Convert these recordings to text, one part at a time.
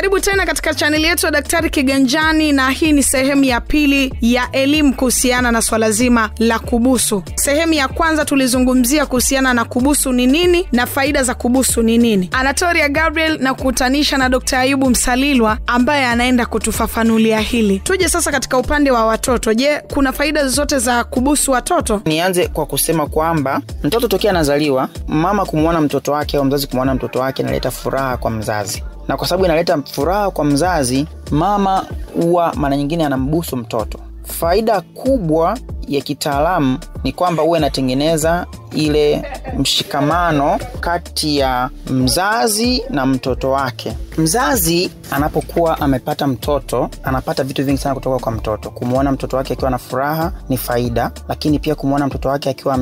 karibu tena katika chaneli yetu ya Daktari Kiganjani, na hii ni sehemu ya pili ya elimu kuhusiana na swala zima la kubusu. Sehemu ya kwanza tulizungumzia kuhusiana na kubusu ni nini na faida za kubusu ni nini. Anatoria Gabriel na kukutanisha na Dkt. Ayubu Msalilwa ambaye anaenda kutufafanulia hili. Tuje sasa katika upande wa watoto. Je, kuna faida zozote za kubusu watoto? Nianze kwa kusema kwamba mtoto tokea anazaliwa, mama kumwona mtoto wake au mzazi kumwona mtoto wake inaleta furaha kwa mzazi, na kwa sababu inaleta furaha kwa mzazi, mama huwa mara nyingine anambusu mtoto. Faida kubwa ya kitaalamu ni kwamba huwa inatengeneza ile mshikamano kati ya mzazi na mtoto wake. Mzazi anapokuwa amepata mtoto, anapata vitu vingi sana kutoka kwa mtoto. Kumwona mtoto wake akiwa na furaha ni faida, lakini pia kumwona mtoto wake akiwa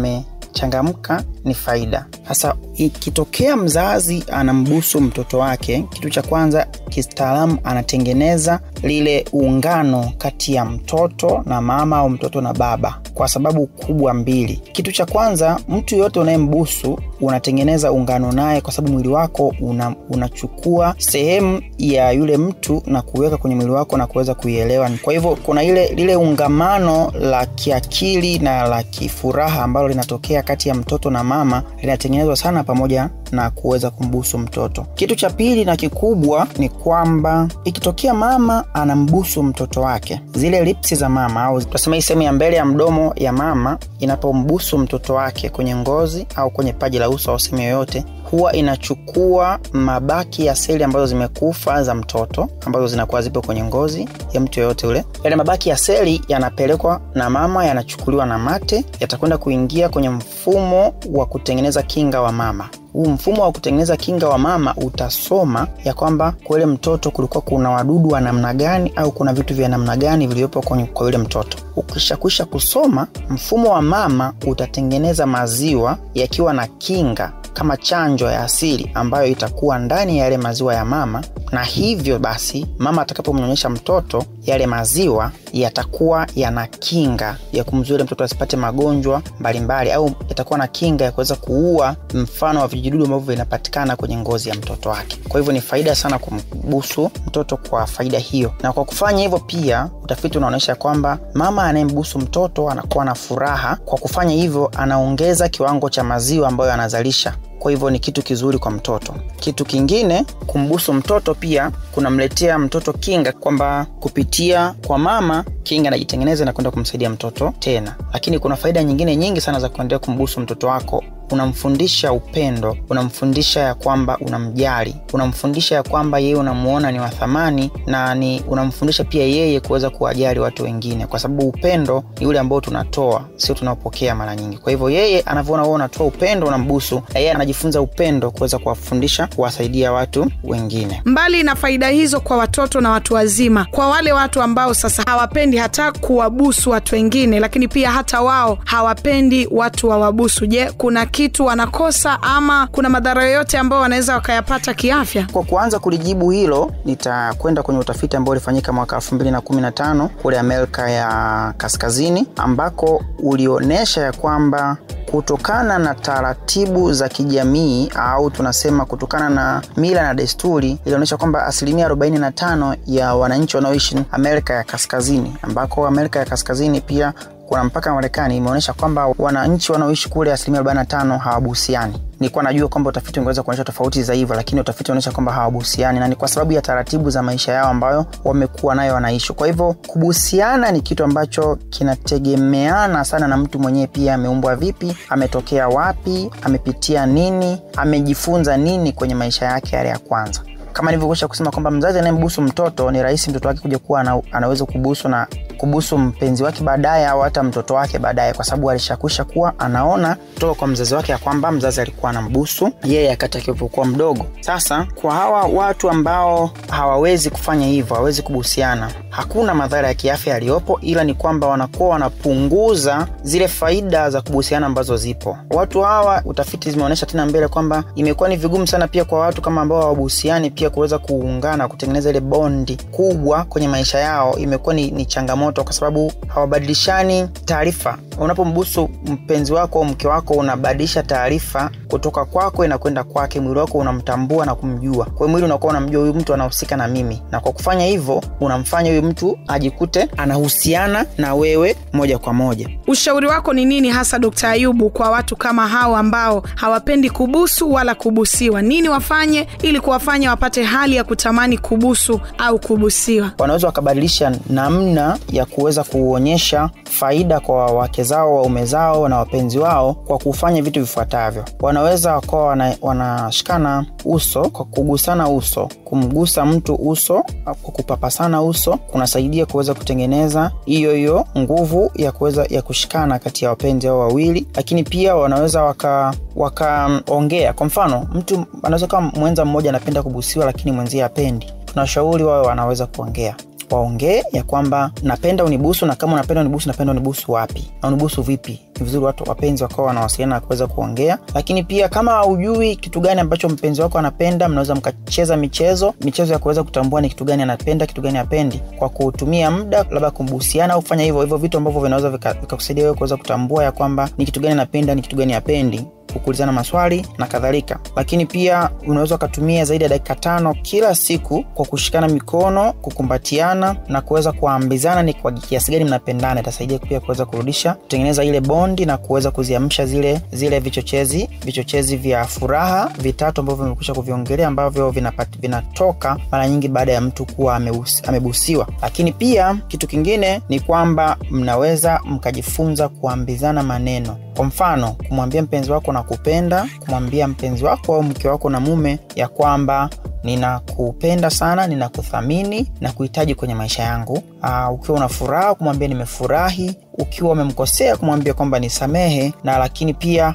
amechangamka ni faida. Sasa ikitokea mzazi anambusu mtoto wake, kitu cha kwanza kistaalamu, anatengeneza lile uungano kati ya mtoto na mama au mtoto na baba kwa sababu kubwa mbili. Kitu cha kwanza, mtu yoyote unayembusu unatengeneza ungano naye, kwa sababu mwili wako una, unachukua sehemu ya yule mtu na kuweka kwenye mwili wako na kuweza kuielewa. Kwa hivyo kuna ile lile ungamano la kiakili na la kifuraha ambalo linatokea kati ya mtoto na mama linatengenezwa sana pamoja na kuweza kumbusu mtoto. Kitu cha pili na kikubwa ni kwamba ikitokea mama anambusu mtoto wake, zile lipsi za mama au tunasema hii sehemu ya mbele ya mdomo ya mama inapombusu mtoto wake kwenye ngozi au kwenye paji la uso au sehemu yoyote huwa inachukua mabaki ya seli ambazo zimekufa za mtoto ambazo zinakuwa zipo kwenye ngozi ya mtu yoyote ule. Yale mabaki ya seli yanapelekwa na mama, yanachukuliwa na mate, yatakwenda kuingia kwenye mfumo wa kutengeneza kinga wa mama. Huu mfumo wa kutengeneza kinga wa mama utasoma ya kwamba kwa yule mtoto kulikuwa kuna wadudu wa namna gani au kuna vitu vya namna gani vilivyopo kwa yule mtoto. Ukishakwisha kusoma, mfumo wa mama utatengeneza maziwa yakiwa na kinga kama chanjo ya asili ambayo itakuwa ndani ya yale maziwa ya mama, na hivyo basi mama atakapomnyonyesha mtoto, yale maziwa yatakuwa yana kinga ya kumzuia mtoto asipate magonjwa mbalimbali, au yatakuwa na kinga ya kuweza kuua mfano wa vijidudu ambavyo vinapatikana kwenye ngozi ya mtoto wake. Kwa hivyo ni faida sana kumbusu mtoto kwa faida hiyo, na kwa kufanya hivyo pia utafiti unaonyesha kwamba mama anayembusu mtoto anakuwa na furaha. Kwa kufanya hivyo, anaongeza kiwango cha maziwa ambayo anazalisha kwa hivyo ni kitu kizuri kwa mtoto. Kitu kingine, kumbusu mtoto pia kunamletea mtoto kinga, kwamba kupitia kwa mama kinga najitengeneza na kwenda kumsaidia mtoto tena. Lakini kuna faida nyingine nyingi sana za kuendelea kumbusu mtoto wako. Unamfundisha upendo, unamfundisha ya kwamba unamjali, unamfundisha ya kwamba yeye unamuona ni wa thamani, na ni unamfundisha pia yeye kuweza kuwajali watu wengine, kwa sababu upendo ni ule ambao tunatoa, sio tunaopokea mara nyingi. Kwa hivyo yeye anavyoona wewe unatoa upendo, unambusu, na yeye anajifunza upendo, kuweza kuwafundisha, kuwasaidia watu wengine. Mbali na faida hizo kwa watoto na watu wazima, kwa wale watu ambao sasa hawapendi hata kuwabusu watu wengine, lakini pia hata wao hawapendi watu wawabusu, je, kuna kitu wanakosa ama kuna madhara yoyote ambayo wanaweza wakayapata kiafya? Kwa kuanza kulijibu hilo, nitakwenda kwenye utafiti ambao ulifanyika mwaka 2015 kule Amerika ya Kaskazini, ambako ulionyesha ya kwamba kutokana na taratibu za kijamii au tunasema kutokana na mila na desturi, ilionyesha kwamba asilimia 45 ya wananchi wanaoishi Amerika ya Kaskazini, ambako Amerika ya Kaskazini pia kuna mpaka Marekani, imeonyesha kwamba wananchi wanaoishi kule asilimia 45 hawabuhusiani. Nilikuwa najua kwamba utafiti ungeweza kuonyesha tofauti za hivyo, lakini utafiti unaonyesha kwamba hawabuhusiani, na ni kwa sababu ya taratibu za maisha yao ambayo wamekuwa nayo wanaishi. Kwa hivyo kubuhusiana ni kitu ambacho kinategemeana sana na mtu mwenyewe, pia ameumbwa vipi, ametokea wapi, amepitia nini, amejifunza nini kwenye maisha yake yale ya kwanza kama nilivyokwisha kusema kwamba mzazi anayembusu mtoto ni rahisi mtoto wake kuja kuwa ana, anaweza kubusu na kubusu mpenzi wake baadaye au hata mtoto wake baadaye, kwa sababu alishakwisha kuwa anaona kutoka kwa mzazi wake ya kwamba mzazi alikuwa anambusu yeye wakati akipokuwa mdogo. Sasa kwa hawa watu ambao hawawezi kufanya hivyo, hawawezi kubusiana, hakuna madhara ya kiafya yaliyopo, ila ni kwamba wanakuwa wanapunguza zile faida za kubusiana ambazo zipo. Watu hawa, utafiti zimeonyesha tena mbele kwamba imekuwa ni vigumu sana pia kwa watu kama ambao hawabusiani pia kuweza kuungana, kutengeneza ile bondi kubwa kwenye maisha yao, imekuwa ni, ni changamoto kwa sababu hawabadilishani taarifa unapombusu mpenzi wako au mke wako unabadilisha taarifa kutoka kwako inakwenda kwake. Mwili wako unamtambua na kumjua. Kwa hiyo mwili unakuwa unamjua huyu mtu anahusika na mimi. Na kwa kufanya hivyo unamfanya huyu mtu ajikute anahusiana na wewe moja kwa moja. Ushauri wako ni nini hasa d ayubu kwa watu kama hao ambao hawapendi kubusu wala kubusiwa? Nini wafanye ili kuwafanya wapate hali ya kutamani kubusu au kubusiwa? Wanaweza wakabadilisha namna ya kuweza kuonyesha faida kwa wake zao waume zao na wapenzi wao kwa kufanya vitu vifuatavyo. Wanaweza wakawa wana, wanashikana uso kwa kugusana uso. Kumgusa mtu uso kwa kupapasana uso kunasaidia kuweza kutengeneza hiyo hiyo nguvu ya kuweza ya kushikana kati ya wapenzi hao wawili. Lakini pia wanaweza waka wakaongea. Kwa mfano mtu anaweza kama mwenza mmoja anapenda kubusiwa lakini mwenzie apendi tunashauri wawe wanaweza kuongea waongee ya kwamba napenda unibusu na kama unapenda unibusu napenda unibusu wapi? Na unibusu vipi? Ni vizuri watu wapenzi wakawa wanawasiliana na kuweza kuongea. Lakini pia kama haujui kitu gani ambacho mpenzi wako anapenda mnaweza mkacheza michezo. Michezo ya kuweza kutambua ni kitu gani anapenda kitu gani apendi kwa kutumia muda labda kumbusiana au kufanya hivyo hivyo vitu ambavyo vinaweza vikakusaidia wewe kuweza kutambua ya kwamba ni kitu gani anapenda ni kitu gani apendi kuulizana maswali na kadhalika. Lakini pia unaweza ukatumia zaidi ya dakika tano kila siku kwa kushikana mikono kukumbatiana na kuweza kuambizana ni kwa kiasi gani mnapendana. Itasaidia pia kuweza kurudisha kutengeneza ile bondi na kuweza kuziamsha zile zile vichochezi vichochezi vya furaha vitatu ambavyo vimekusha kuviongelea ambavyo vinatoka mara nyingi baada ya mtu kuwa amebusiwa. Lakini pia kitu kingine ni kwamba mnaweza mkajifunza kuambizana maneno kwa mfano kumwambia mpenzi wako nakupenda kumwambia mpenzi wako au mke wako na mume ya kwamba ninakupenda sana ninakuthamini na kuhitaji kwenye maisha yangu. Aa, ukiwa una furaha kumwambia nimefurahi ukiwa umemkosea kumwambia kwamba nisamehe na lakini pia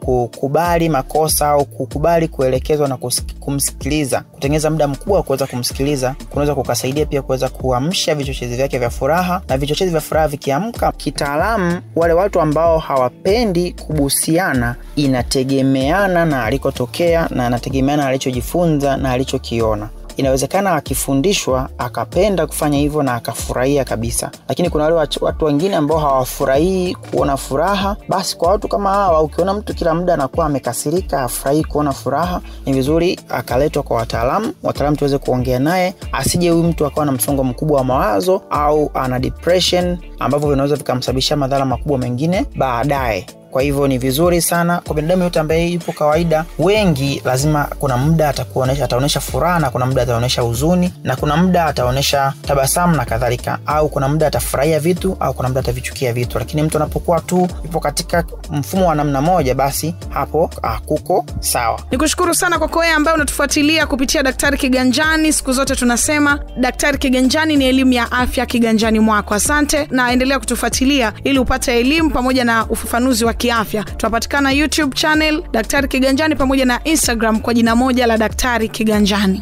kukubali makosa au kukubali kuelekezwa na kumsikiliza kutengeneza muda mkubwa wa kuweza kumsikiliza kunaweza kukasaidia pia kuweza kuamsha vichochezi vyake vya furaha na vichochezi vya furaha vikiamka kitaalamu wale watu ambao hawapendi kubusiana inategemeana na alikotokea na anategemeana alichojifunza na alichokiona inawezekana akifundishwa akapenda kufanya hivyo na akafurahia kabisa. Lakini kuna wale watu wengine ambao hawafurahii kuona furaha basi kwa watu kama hawa ukiona mtu kila muda anakuwa amekasirika afurahii kuona furaha ni vizuri akaletwa kwa wataalamu wataalamu tuweze kuongea naye asije huyu mtu akawa na msongo mkubwa wa mawazo au ana depression ambavyo vinaweza vikamsababishia madhara makubwa mengine baadaye kwa hivyo ni vizuri sana. Kwa binadamu yote ambaye yupo kawaida wengi lazima kuna muda atakuonesha ataonyesha furaha na kuna muda ataonyesha huzuni na kuna muda ataonyesha tabasamu na kadhalika. Au kuna muda atafurahia vitu au kuna muda atavichukia vitu. Lakini mtu anapokuwa tu yupo katika mfumo wa namna moja basi hapo ah, kuko sawa. Ni kushukuru sana kwako wewe ambaye unatufuatilia kupitia daktari kiganjani. Siku zote tunasema daktari kiganjani ni elimu ya afya kiganjani mwako. Asante na endelea kutufuatilia ili upate elimu pamoja na ufafanuzi wa kiafya. Tunapatikana youtube channel daktari kiganjani pamoja na instagram kwa jina moja la daktari kiganjani